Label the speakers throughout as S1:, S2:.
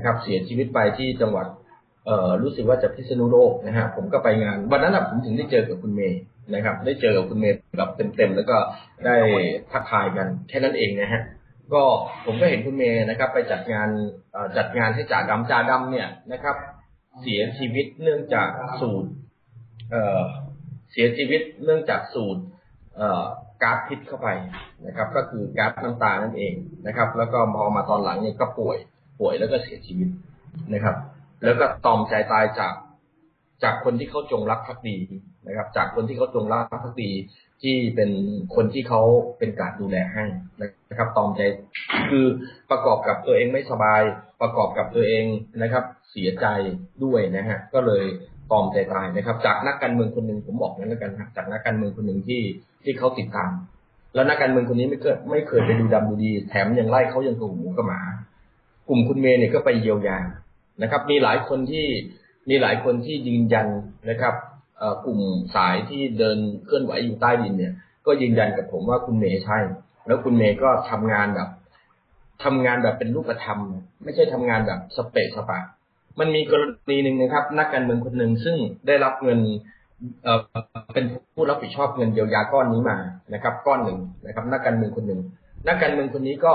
S1: นะครับ เสียชีวิตไปที่จังหวัดเอ่อรู้สึกว่าจะพิษณุโลกนะฮะผมก็ไปงาน วันนั้นผมถึงได้เจอกับคุณเมย์นะครับ ได้เจอกับคุณเมย์แบบเต็มๆแล้วก็ได้ทักทายกันแค่นั้นเองนะฮะก็ผมก็เห็นคุณเมย์นะครับ ไปจัดงานจัดงานให้จ่าดำจ่าดำเนี่ยนะครับ เสียชีวิตเนื่องจากสูตรเอ่อเสียชีวิตเนื่องจากสูตรเอ่อก๊าซพิษเข้าไปนะครับ ก็คือก๊าซน้ำตานั่นเองนะครับ แล้วก็พอมาตอนหลังเนี่ยก็ป่วย ป่วยแล้วก็เสียชีวิตนะครับ แล้วก็ตอมใจตายจากจากคนที่เขาจงรักภักดีนะครับ จากคนที่เขาจงรักภักดีที่เป็นคนที่เขาเป็นการดูแลให้นะครับ ตอมใจคือประกอบกับตัวเองไม่สบาย ประกอบกับตัวเองนะครับ เสียใจด้วยนะฮะก็เลยตอมใจตายนะครับ จากนักการเมืองคนหนึ่งผมบอกนั้นแล้วกันครับจากนักการเมืองคนหนึ่งที่ที่เขาติดตาม แล้วนักการเมืองคนนี้ไม่เคยไม่เคยไปดูดำดูดี แถมยังไล่เขายังกับหมูกับหมา กลุ่มคุณเมย์เนี่ยก็ไปเยียวยานะครับ มีหลายคนที่มีหลายคนที่ยืนยันนะครับกลุ่มสายที่เดินเคลื่อนไหวอยู่ใต้ดินเนี่ย ก็ยืนยันกับผมว่าคุณเมย์ใช่ แล้วคุณเมย์ก็ทำงานแบบทำงานแบบเป็นรูปธรรม ไม่ใช่ทำงานแบบสเปซสปะ มันมีกรณีหนึ่งนะครับ นักการเมืองคนหนึ่งซึ่งได้รับเงินเอ่อเป็นผู้รับผิดชอบเงินเยียวยาก้อนนี้มานะครับ ก้อนหนึ่งนะครับ นักการเมืองคนหนึ่งนักการเมืองคนนี้ก็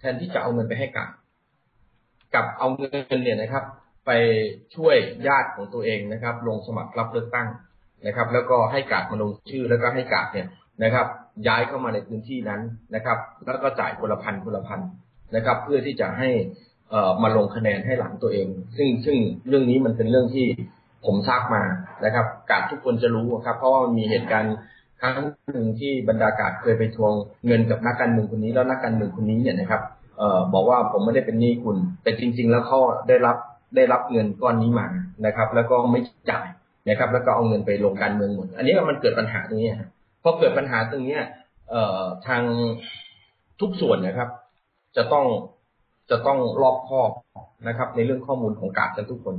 S1: แทนที่จะเอาเงินไปให้กับ กับเอาเงินเนี่ยนะครับ ไปช่วยญาติของตัวเองนะครับ ลงสมัครรับเลือกตั้งนะครับ แล้วก็ให้กาดมาลงชื่อแล้วก็ให้กาดเนี่ยนะครับ ย้ายเข้ามาในพื้นที่นั้นนะครับ แล้วก็จ่ายคนละพันคนละพันนะครับ เพื่อที่จะให้เอ่อมาลงคะแนนให้หลังตัวเอง ซึ่งซึ่งเรื่องนี้มันเป็นเรื่องที่ผมทราบมานะครับ กาดทุกคนจะรู้ครับ เพราะว่ามีเหตุการณ์ครั้งหนึ่งที่บรรดากาศเคยไปทวงเงินกับนักการเมืองคนนี้ แล้วนักการเมืองคนนี้เนี่ยนะครับ เออบอกว่าผมไม่ได้เป็นหนี้คุณ แต่จริง ๆ แล้วเขาได้รับได้รับเงินก้อนนี้มานะครับ แล้วก็ไม่จ่ายนะครับ แล้วก็เอาเงินไปลงการเมืองหมด อันนี้มันเกิดปัญหาตรงนี้พอเกิดปัญหาตรงนี้เอ่อทางทุกส่วนนะครับ จะต้องจะต้องรอบคอบนะครับ ในเรื่องข้อมูลของกาดกันทุกคน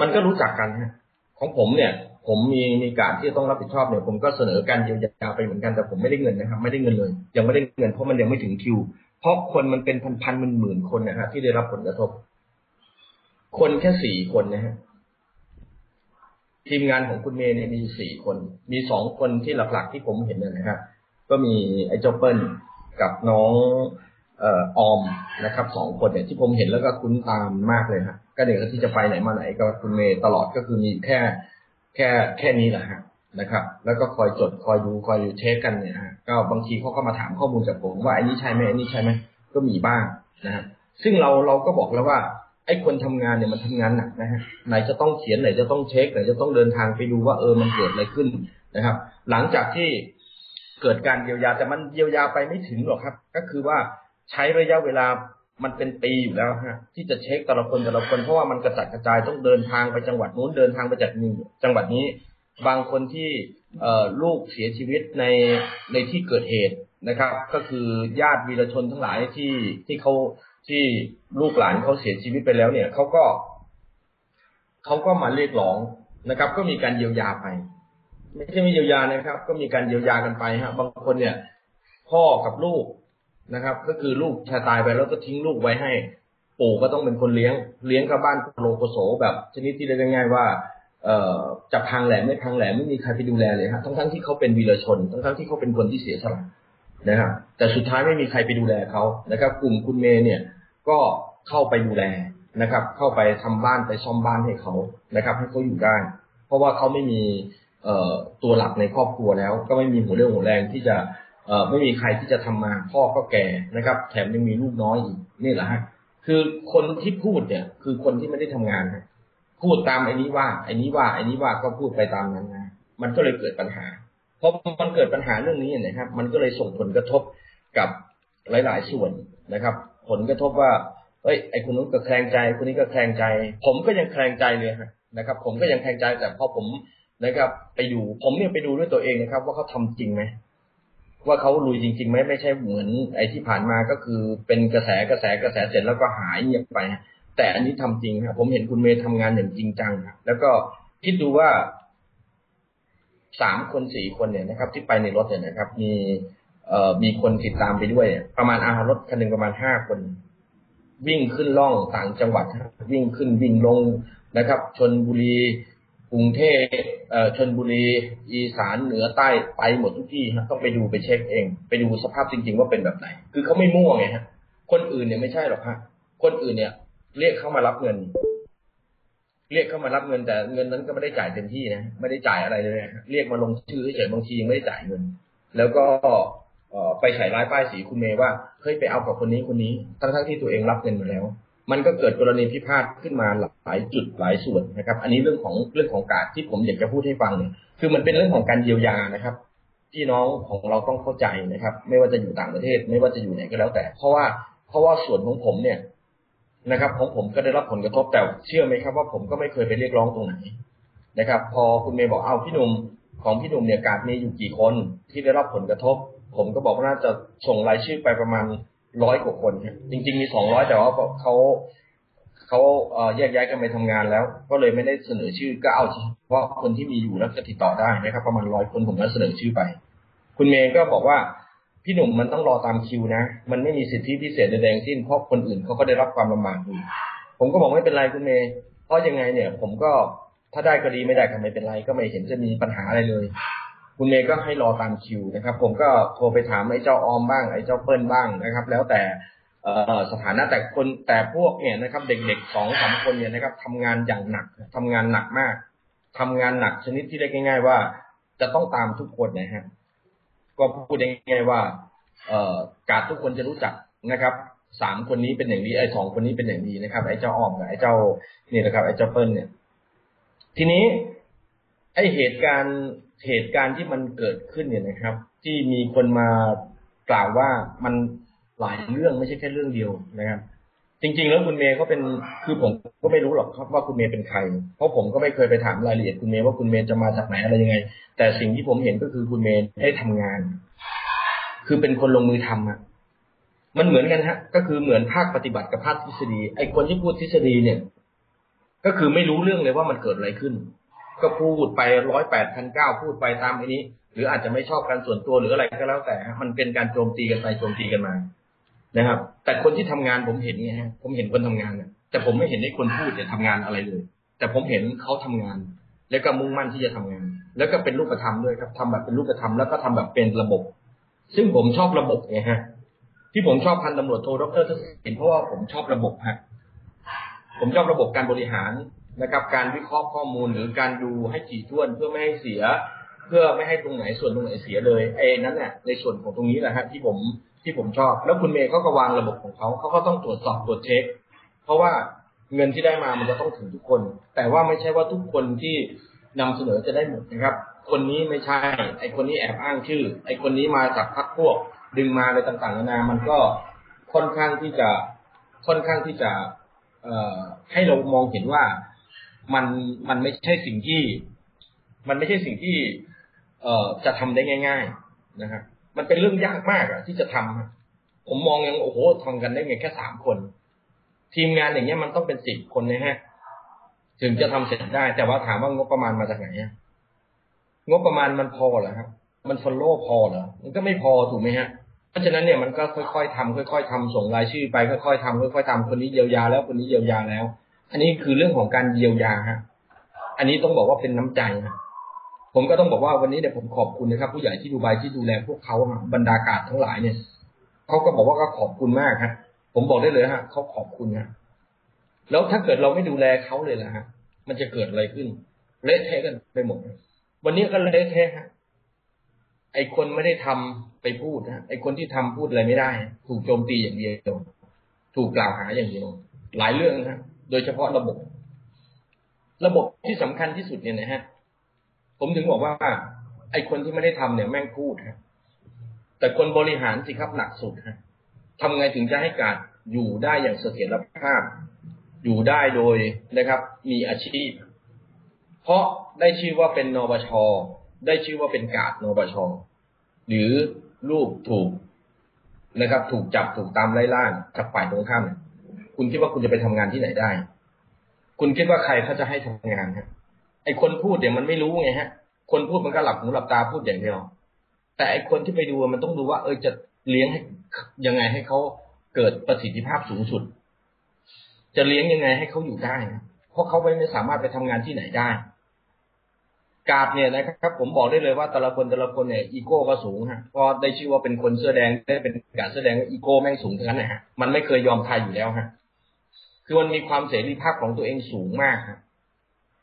S1: มันก็รู้จักกันฮะของผมเนี่ย ผมมีมีการที่ต้องรับผิดชอบเนี่ย ผมก็เสนอการเยียวยาไปเหมือนกันแต่ผมไม่ได้เงินนะครับ ไม่ได้เงินเลย ยังไม่ได้เงินเพราะมันยังไม่ถึงคิว ราะคนมันเป็นพันพันหมื่นหมื่นคนนะฮะที่ได้รับผลกระทบ คนแค่สี่คนนะฮะทีมงานของคุณเมย์เนี่ยมีสี่คน มีสองคนที่หลักๆที่ผมเห็นนะครับก็มีไอ้เจ้าเปิ้ลกับน้องเอ่อออมนะครับสองคนเนี่ยที่ผมเห็นแล้วก็คุ้นตามมากเลยฮะก็เด็กที่จะไปไหนมาไหนกับคุณเมย์ตลอดก็คือมีแค่ แค่แค่นี้แหละฮะ นะครับ แล้วก็คอยจดคอยดูคอยเช็คกันเนี่ยฮะก็บางทีเขาก็มาถามข้อมูลจากผมว่าไอ้นี่ใช่ไหมไอ้นี่ใช่ไหมก็มีบ้างนะฮะซึ่งเราเราก็บอกแล้วว่าไอ้คนทำงานเนี่ยมันทำงานหนักนะฮะไหนจะต้องเขียนไหนจะต้องเช็คไหนจะต้องเดินทางไปดูว่าเออมันเกิดอะไรขึ้นนะครับ หลังจากที่เกิดการเยียวยาแต่มันเยียวยาไปไม่ถึงหรอกครับ ก็คือว่าใช้ระยะเวลามันเป็นปีอยู่แล้วฮะที่จะเช็คแต่ละคนแต่ละคนเพราะว่ามันกระจัดกระจายต้องเดินทางไปจังหวัดนู้นเดินทางไปจากนี้จังหวัดนี้ บางคนที่ลูกเสียชีวิตในในที่เกิดเหตุนะครับ ก็คือญาติวีรชนทั้งหลายที่ที่เขาที่ลูกหลานเขาเสียชีวิตไปแล้วเนี่ยเขาก็เขาก็มาเรียกร้องนะครับ ก็มีการเยียวยาไป ไม่ใช่ไม่เยียวยานะครับ ก็มีการเยียวยากันไปฮะบางคนเนี่ย พ่อกับลูกนะครับ ก็คือลูกชาตายไปแล้วก็ทิ้งลูกไว้ให้ ปู่ก็ต้องเป็นคนเลี้ยง เลี้ยงกับบ้านโลโกโสแบบชนิดที่เรียกง่ายๆว่า จะพังแหลมไม่พังแหลมไม่มีใครไปดูแลเลยฮะทั้งๆทที่เขาเป็นวีรชน ทั้งๆที่เขาเป็นคนที่เสียสละนะครับแต่สุดท้ายไม่มีใครไปดูแลเขานะครับ กลุ่มคุณเมย์เนี่ยก็เข้าไปดูแลนะครับ เข้าไปทำบ้านไปซ่อมบ้านให้เขานะครับ ให้เขาอยู่ได้ เพราะว่าเขาไม่มีเออตัวหลักในครอบครัวแล้ว ก็ไม่มีหัวเรี่ยวหัวแรงที่จะเออไม่มีใครที่จะทำมาพ่อก็แก่นะครับ แถมยังมีลูกน้อยอีกนี่แหละฮะคือคนที่พูดเนี่ย คือคนที่ไม่ได้ทำงาน พูดตามไอ้นี้ว่าไอ้นี้ว่าไอ้นี้ว่าก็พูดไปตามนั้นนะมันก็เลยเกิดปัญหาเพราะมันเกิดปัญหาเรื่องนี้นะครับ มันก็เลยส่งผลกระทบกับหลาย ๆ ส่วนนะครับ ผลกระทบว่าเฮ้ยไอ้คนนู้นก็แคลงใจคนนี้ก็แคลงใจ ผมก็ยังแคลงใจเลยนะครับ ผมก็ยังแคลงใจแต่พอผมนะครับ ไปดูผมเนี่ยไปดูด้วยตัวเองนะครับ ว่าเขาทาจริงไหมว่าเขาลุยจริงๆไหมไม่ใช่เหมือนไอ้ที่ผ่านมาก็คือเป็นกระแสกระแสกระแสเสร็จแล้วก็หายเงียบไป แต่อันนี้ทำจริงครับผมเห็นคุณเมย์ทำงานอย่างจริงจังครับแล้วก็คิดดูว่าสามคนสี่คนเนี่ยนะครับ ที่ไปในรถเนี่ยนะครับ มีเอ่อมีคนติดตามไปด้วย ประมาณอารถคันหนึ่งประมาณห้าคน วิ่งขึ้นล่องต่างจังหวัดวิ่งขึ้นวิ่งลงนะครับชนบุรีกรุงเทพเอ่อชนบุรี อีสานเหนือใต้ไปหมดทุกที่ฮะต้องไปดูไปเช็คเอง ไปดูสภาพจริง ๆ ว่าเป็นแบบไหน คือเขาไม่มั่วไงฮะ คนอื่นเนี่ยไม่ใช่หรอกฮะคนอื่นเนี่ย เรียกเข้ามารับเงิน เรียกเข้ามารับเงินแต่เงินนั้นก็ไม่ได้จ่ายเต็มที่นะไม่ได้จ่ายอะไรเลยเรียกมาลงชื่อเฉยบางทียังไม่ได้จ่ายเงิน แล้วก็ไปใส่ร้ายป้ายสีคุณเมย์ว่าเฮ้ยไปเอากับคนนี้คนนี้ทั้งทั้งที่ตัวเองรับเงินมาแล้ว มันก็เกิดกรณีพิพาทขึ้นมาหลายจุดหลายส่วนนะครับ อันนี้เรื่องของเรื่องของการที่ผมอยากจะพูดให้ฟังเนี่ยคือมันเป็นเรื่องของการเยียวยานะครับพี่น้องของเราต้องเข้าใจนะครับ ไม่ว่าจะอยู่ต่างประเทศ ไม่ว่าจะอยู่ไหนก็แล้วแต่ เพราะว่าเพราะว่าส่วนของผมเนี่ย นะครับ ของผมก็ได้รับผลกระทบแต่เชื่อไหมครับว่าผมก็ไม่เคยไปเรียกร้องตรงไหนนะครับ พอคุณเมย์บอกเอาพี่หนุ่มของพี่หนุ่มเนี่ยการมีอยู่กี่คนที่ได้รับผลกระทบ ผมก็บอกว่าน่าจะส่งรายชื่อไปประมาณร้อยกว่าคน จริง ๆ มีสองร้อยแต่ว่าเขาเขาแยกย้ายกันไปทำงานแล้ว ก็เลยไม่ได้เสนอชื่อก็เอาเฉพาะคนที่มีอยู่แล้วจะติดต่อได้นะครับ ประมาณร้อยคนผมก็เสนอชื่อไป คุณเมย์ก็บอกว่า พี่หนุ่มมันต้องรอตามคิวนะ มันไม่มีสิทธิพิเศษใดๆสิ้นเพราะคนอื่นเขาก็ได้รับความลำบากอยู่ผมก็บอกไม่เป็นไรคุณเมย์เพราะยังไงเนี่ย ผมก็ถ้าได้ก็ดีไม่ได้ก็ไม่เป็นไร ก็ไม่เห็นจะมีปัญหาอะไรเลย คุณเมย์ก็ให้รอตามคิวนะครับ ผมก็โทรไปถามไอ้เจ้าออมบ้างไอ้เจ้าเปิ้ลบ้างนะครับ แล้วแต่สถานะแต่คนแต่พวกเนี่ยนะครับ เด็กๆสองสามคนเนี่ยนะครับทำงานอย่างหนักทำงานหนักมากทำงานหนักชนิดที่เรียกง่าย ๆ ว่าจะต้องตามทุกคนนะฮะ ก็พูดง่ายๆว่า เอ่อกาดทุกคนจะรู้จักนะครับสามคนนี้เป็นอย่างดีไอ้สองคนนี้เป็นอย่างดีนะครับ ไอ้เจ้าออมกับไอ้เจ้านี่นะครับ ไอ้เจ้าเปิ้ลเนี่ย ทีนี้ ไอ้เหตุการณ์เหตุการณ์ที่มันเกิดขึ้นเนี่ยนะครับ ที่มีคนมากล่าวว่ามันหลายเรื่องไม่ใช่แค่เรื่องเดียวนะครับ จริง ๆ แล้วคุณเมย์ก็เป็นคือผมก็ไม่รู้หรอกครับว่าคุณเมย์เป็นใคร เพราะผมก็ไม่เคยไปถามรายละเอียดคุณเมย์ว่าคุณเมย์จะมาจากไหนอะไรยังไง แต่สิ่งที่ผมเห็นก็คือคุณเมย์ได้ทำงาน คือเป็นคนลงมือทำอะมันเหมือนกันฮะ ก็คือเหมือนภาคปฏิบัติกับภาคทฤษฎี ไอ้คนที่พูดทฤษฎีเนี่ย ก็คือไม่รู้เรื่องเลยว่ามันเกิดอะไรขึ้น ก็พูดไปร้อยแปดพันเก้าพูดไปตามไอันนี้ หรืออาจจะไม่ชอบกันส่วนตัวหรืออะไรก็แล้วแต่ มันเป็นการโจมตีกันไปโจมตีกันมา นะครับ แต่คนที่ทำงานผมเห็นไงฮะผมเห็นคนทำงานแต่ผมไม่เห็นให้คนพูดเนี่ยทำงานอะไรเลย แต่ผมเห็นเขาทำงาน แล้วก็มุ่งมั่นที่จะทำงาน แล้วก็เป็นรูปธรรมด้วยครับทำแบบเป็นรูปธรรมแล้วก็ทำแบบเป็นระบบ ซึ่งผมชอบระบบไงฮะ ที่ผมชอบพันตำรวจโทรดรทศกินเพราะว่าผมชอบระบบฮะผมชอบระบบการบริหารนะครับ การวิเคราะห์ข้อมูลหรือการดูให้ถี่ถ้วนเพื่อไม่ให้เสีย เพื่อไม่ให้ตรงไหนส่วนตรงไหนเสียเลยไอ้นั้นเนี่ยในส่วนของตรงนี้แหละฮะที่ผม ที่ผมชอบ แล้วคุณเมย์เขาก็วางระบบของเขาเขาก็ต้องตรวจสอบตรวจเช็ค เพราะว่าเงินที่ได้มามันจะต้องถึงทุกคน แต่ว่าไม่ใช่ว่าทุกคนที่นำเสนอจะได้หมดนะครับ คนนี้ไม่ใช่ ไอ้คนนี้แอบอ้างชื่อ ไอ้คนนี้มาจากพรรคพวก ดึงมาอะไรต่างๆนานา มันก็ค่อนข้างที่จะค่อนข้างที่จะเอ่อให้เรามองเห็นว่ามันมันไม่ใช่สิ่งที่ มันไม่ใช่สิ่งที่ เอ่อจะทำได้ง่าย ๆนะครับ มันเป็นเรื่องยากมากอะที่จะทำผมมองยังโอ้โหทำกันได้ไงแค่สามคน ทีมงานอย่างเงี้ยมันต้องเป็นสิบคนนะฮะ ถึงจะทำเสร็จได้ แต่ว่าถามว่างบประมาณมาจากไหนงบประมาณมันพอเหรอครับมันฟอลโล่พอเหรอมันก็ไม่พอถูกไหมฮะเพราะฉะนั้นเนี่ยมันก็ค่อยๆทำค่อย ๆทำส่งรายชื่อไปค่อยๆทำค่อยๆทำคนนี้เยียวยาแล้วคนนี้เยียวยาแล้ว อันนี้คือเรื่องของการเยียวยาฮะ อันนี้ต้องบอกว่าเป็นน้ำใจฮะ ผมก็ต้องบอกว่าวันนี้เนี่ยผมขอบคุณนะครับ ผู้ใหญ่ที่ดูไบที่ดูแลพวกเขาบรรดากาศทั้งหลายเนี่ยเขาก็บอกว่าก็ขอบคุณมากฮะผมบอกได้เลยฮะเขาขอบคุณฮะแล้วถ้าเกิดเราไม่ดูแลเขาเลยล่ะฮะ มันจะเกิดอะไรขึ้นเละเทะกันไปหมดวันนี้ก็เละเทะฮะไอคนไม่ได้ทำไปพูดฮะไอคนที่ทำพูดอะไรไม่ได้ ถูกโจมตีอย่างเดียวถูกกล่าวหาอย่างเดียวหลายเรื่องฮะโดยเฉพาะระบบ ระบบที่สำคัญที่สุดเนี่ยนะฮะ ผมถึงบอกว่า ไอ้คนที่ไม่ได้ทำเนี่ยแม่งพูดฮะแต่คนบริหารสิครับหนักสุดฮะทำไงถึงจะให้การอยู่ได้อย่างเสถียรภาพ อยู่ได้โดยนะครับ มีอาชีพ เพราะได้ชื่อว่าเป็นนบช ได้ชื่อว่าเป็นกาดนบช หรือลูกถูกนะครับ ถูกจับถูกตามไล่ล่าจากฝ่ายตรงข้ามเนี่ยคุณคิดว่าคุณจะไปทำงานที่ไหนได้ คุณคิดว่าใครเขาจะให้ทำงานฮะ ไอคนพูดเดี๋ยมันไม่รู้ไงฮะ คนพูดมันก็หลับหูหลับตาพูดอย่างเดียว แต่ไอคนที่ไปดูมันต้องดูว่า เออจะเลี้ยงให้ยังไงให้เขาเกิดประสิทธิภาพสูงสุด จะเลี้ยงยังไงให้เขาอยู่ได้ เพราะเขาไม่สามารถไปทำงานที่ไหนได้กาดเนี่ยนะครับ ผมบอกได้เลยว่าแต่ละคนแต่ละคนเนี่ยอีโก้ก็สูงฮะพอได้ชื่อว่าเป็นคนเสื้อแดงได้เป็นกาดเสื้อแดงอีโก้แม่งสูงทั้งนั้นนะฮะมันไม่เคยยอมใครอยู่แล้วฮะคือมันมีความเสรีภาพของตัวเองสูงมากครับ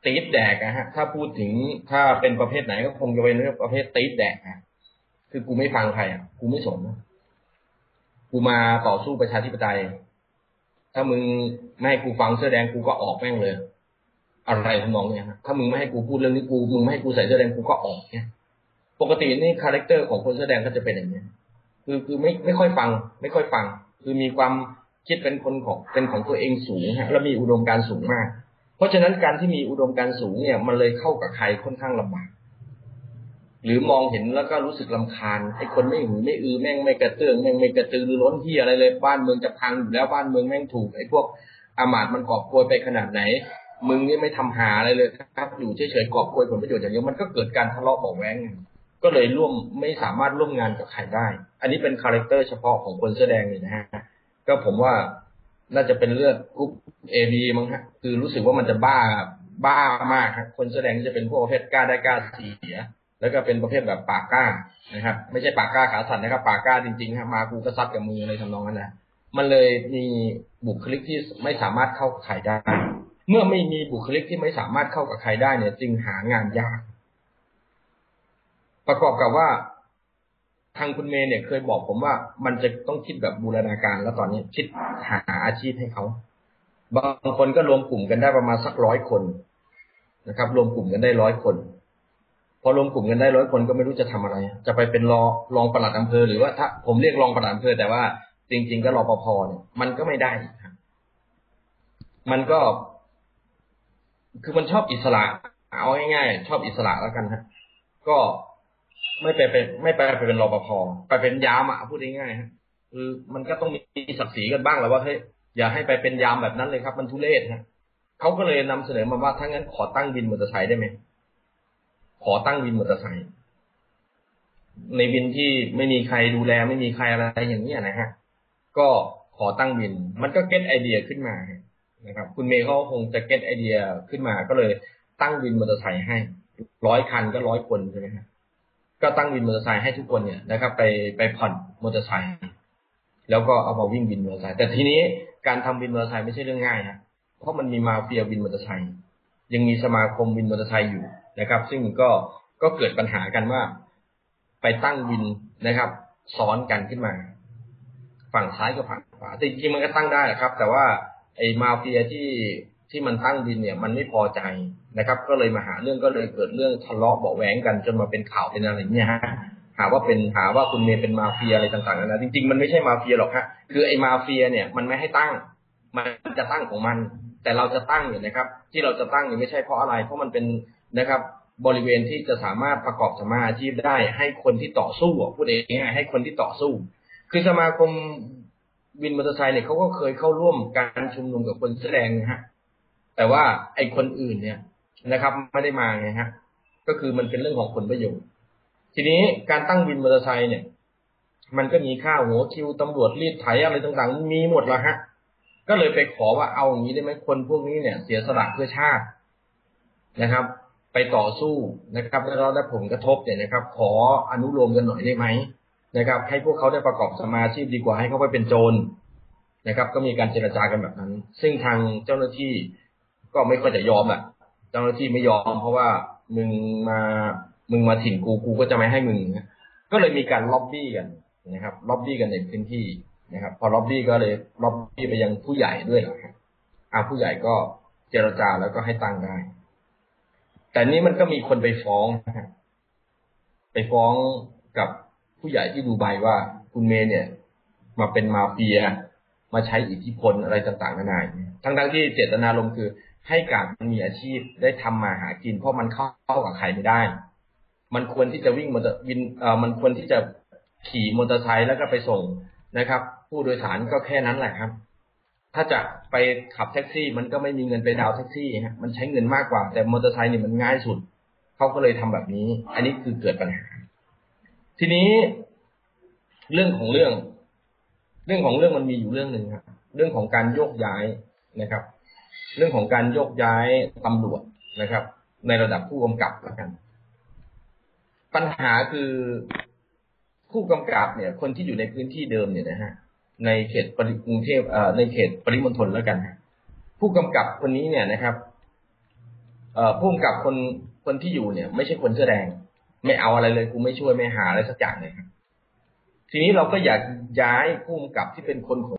S1: ติสต์แตกอะฮะ ถ้าพูดถึงถ้าเป็นประเภทไหนก็คงจะเป็นประเภทติสต์แตกฮะคือกูไม่ฟังใครอะ กูไม่สนกูมาต่อสู้ประชาธิปไตย ถ้ามึงไม่ให้กูฟังเสื้อแดงกูก็ออกแม่งเลย อะไรทำนองเนี้ยถ้ามึงไม่ให้กูพูดเรื่องนี้กู มึงไม่ให้กูใส่เสื้อแดงกูก็ออกเนี่ย ปกตินี่ character ของคนเสื้อแดงก็จะเป็นอย่างนี้คือคือไม่ไม่ค่อยฟัง ไม่ค่อยฟัง คือมีความคิดเป็นคนของเป็นของตัวเองสูงฮะแล้วมีอุดมการณ์สูงมาก เพราะฉะนั้นการที่มีอุดมการสูงเนี่ย มันเลยเข้ากับใครค่อนข้างลำบาก หรือมองเห็นแล้วก็รู้สึกลำคาญไอ้คนไม่หูไม่อือแม่งไม่กระเตื้องแม่งไม่กระตือรือร้นที่อะไรเลยบ้านเมืองจะพังอยู่แล้วบ้านเมืองแม่งถูกไอ้พวกอามาตมันกอบโกยไปขนาดไหน มึงนี่ไม่ทำหาอะไรเลยครับ อยู่เฉยๆกอบโกยผลประโยชน์อย่างเดียวมันก็เกิดการทะเลาะเบาแวงก็เลยร่วมไม่สามารถร่วมงานกับใครได้ อันนี้เป็น character เฉพาะของคนเสื้อแดงเลยนะฮะ ก็ผมว่า น่าจะเป็นเลือดกรุ๊ปเอบีมั้งฮะคือรู้สึกว่ามันจะบ้าบ้ามากครับคนเสื้อแดงจะเป็นพวกประเภทกล้าได้กล้าเสีย แล้วก็เป็นประเภทแบบปากกล้านะครับ ไม่ใช่ปากกล้าขาสั่นนะครับ ปากกล้าจริงๆครับมากูก็ซัดกับมืออะไรทำนองนั้นนะมันเลยมีบุคลิกที่ไม่สามารถเข้ากับใครได้ เมื่อไม่มีบุคลิกที่ไม่สามารถเข้ากับใครได้เนี่ย จึงหางานยาก ประกอบกับว่า ทางคุณเมย์เนี่ยเคยบอกผมว่ามันจะต้องคิดแบบบูรณาการ แล้วตอนนี้คิดหาอาชีพให้เขาบางคนก็รวมกลุ่มกันได้ประมาณสักร้อยคนนะครับ รวมกลุ่มกันได้ร้อยคน พอรวมกลุ่มกันได้ร้อยคนก็ไม่รู้จะทำอะไร จะไปเป็นรอรองปลัดอำเภอหรือว่าถ้าผมเรียกรองปลัดอำเภอแต่ว่าจริง ๆ ก็รอปภเนี่ยมันก็ไม่ได้ครับมันก็ คือมันชอบอิสระเอาง่ายๆชอบอิสระแล้วกันฮะก็ ไม่ไปเป็นไม่ไปไปเป็นรปภไปเป็นยามอะพูดง่ายๆฮะคือมันก็ต้องมีศักดิ์ศรีกันบ้างแหละว่าเฮ้ยอย่าให้ไปเป็นยามแบบนั้นเลยครับ มันทุเรศฮะเขาก็เลยนำเสนอมาว่าถ้างั้นขอตั้งบินมอเตอร์ไซค์ได้ไหมขอตั้งวินมอเตอร์ไซค์ในวินที่ไม่มีใครดูแลไม่มีใครอะไรอย่างนี้นะฮะก็ขอตั้งวิน มันก็ get ไอเดียขึ้นมานะครับ คุณเมย์เขาคงจะ get ไอเดียขึ้นมา ก็เลยตั้งวินมอเตอร์ไซค์ให้ร้อยคันก็ร้อยคนใช่ไหมฮะ ก็ตั้งวินมอเตอร์ไซค์ให้ทุกคนเนี่ยนะครับ ไปไปผ่อนมอเตอร์ไซค์แล้วก็เอามาวิ่งวินมอเตอร์ไซค์แต่ทีนี้การทำวินมอเตอร์ไซค์ไม่ใช่เรื่องง่ายฮะเพราะมันมีมาเฟียวินมอเตอร์ไซค์ยังมีสมาคมวินมอเตอร์ไซค์อยู่นะครับ ซึ่งก็ก็เกิดปัญหากันว่า ไปตั้งวินนะครับ ซ้อนกันขึ้นมา ฝั่งซ้ายกับฝั่งขวาจริงๆมันก็ตั้งได้ครับ แต่ว่าไอ้มาเฟียที่ ที่มันตั้งวินเนี่ย มันไม่พอใจนะครับ ก็เลยมาหาเรื่องก็เลยเกิดเรื่องทะเลาะเบาแหวงกันจนมาเป็นข่าวเป็นอะไรเนี่ยฮะหาว่าเป็นหาว่าคุณเมย์เป็นมาเฟียอะไรต่างๆนะจริงๆมันไม่ใช่มาเฟียหรอกฮะคือไอ้มาเฟียเนี่ยมันไม่ให้ตั้ง มันจะตั้งของมัน แต่เราจะตั้งเนี่ยนะครับ ที่เราจะตั้งเนี่ยไม่ใช่เพราะอะไร เพราะมันเป็นนะครับ บริเวณที่จะสามารถประกอบสมาอาชีพได้ ให้คนที่ต่อสู้พูดง่ายให้คนที่ต่อสู้ คือสมาคมวินมอเตอร์ไซค์เนี่ยเขาก็เคยเข้าร่วมการชุมนุมกับคนแสดงนะฮะ แต่ว่าไอ้คนอื่นเนี่ยนะครับ ไม่ได้มาไงฮะ ก็คือมันเป็นเรื่องของผลประโยชน์ ทีนี้การตั้งวินมอเตอร์ไซค์เนี่ย มันก็มีค่าหัวคิวตำรวจรีดไถอะไรต่างๆ มีหมดแล้วฮะ ก็เลยไปขอว่าเอาอย่างนี้ได้ไหมคนพวกนี้เนี่ย เสียสละเพื่อชาตินะครับ ไปต่อสู้นะครับ แล้วได้ผลกระทบเนี่ยนะครับ ขออนุโลมกันหน่อยได้ไหมนะครับ ให้พวกเขาได้ประกอบสัมมาชีพดีกว่าให้เขาไปเป็นโจรนะครับ ก็มีการเจรจากันแบบนั้น ซึ่งทางเจ้าหน้าที่ ก็ไม่ค่อยจะยอมแหละเจ้าหน้าที่ไม่ยอม เพราะว่ามึงมามึงมาถิ่นกูกูก็จะไม่ให้มึงก็เลยมีการล็อบบี้กันนะครับล็อบบี้กันในพื้นที่นะครับ พอล็อบบี้ก็เลยล็อบบี้ไปยังผู้ใหญ่ด้วยนะครับอาผู้ใหญ่ก็เจรจาแล้วก็ให้ตั้งได้ แต่นี้มันก็มีคนไปฟ้องไปฟ้องกับผู้ใหญ่ที่ดูไบว่าคุณเมย์เนี่ย มาเป็นมาเฟีย มาใช้อิทธิพลอะไรต่างๆนานาทั้งทั้งที่เจตนารมณ์คือ ให้การมันมีอาชีพได้ทำมาหากิน เพราะมันเข้ากับใครไม่ได้ มันควรที่จะวิ่งมอเตอร์วินเอ่อมันควรที่จะขี่มอเตอร์ไซค์แล้วก็ไปส่งนะครับ ผู้โดยสารก็แค่นั้นแหละครับ ถ้าจะไปขับแท็กซี่ มันก็ไม่มีเงินไปดาวแท็กซี่ฮะมันใช้เงินมากกว่า แต่มอเตอร์ไซค์นี่มันง่ายสุดเขาก็เลยทำแบบนี้ อันนี้คือเกิดปัญหา ทีนี้เรื่องของเรื่อง เรื่องของเรื่องมันมีอยู่เรื่องหนึ่งครับ เรื่องของการโยกย้ายนะครับ เรื่องของการโยกย้ายตำรวจนะครับ ในระดับผู้กำกับแล้วกัน ปัญหาคือผู้กำกับเนี่ย คนที่อยู่ในพื้นที่เดิมเนี่ยนะฮะในเขตปริกรุงเทพเอ่อในเขตปริมณฑลแล้วกันฮะผู้กำกับคนนี้เนี่ยนะครับเอ่อผู้กำกับคนคนที่อยู่เนี่ย ไม่ใช่คนเสื้อแดง ไม่เอาอะไรเลยกูไม่ช่วยไม่หาอะไรสักอย่างเลยครับทีนี้เราก็อยากย้ายผู้กำกับที่เป็นคนของ